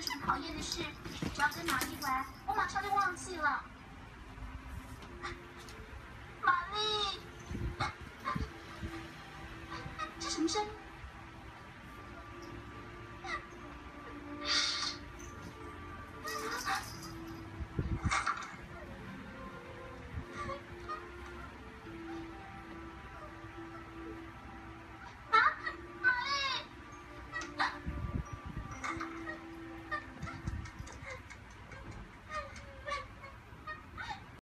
什么讨厌的事只要跟玛丽玩我马上就忘记了。玛丽！这什么声？音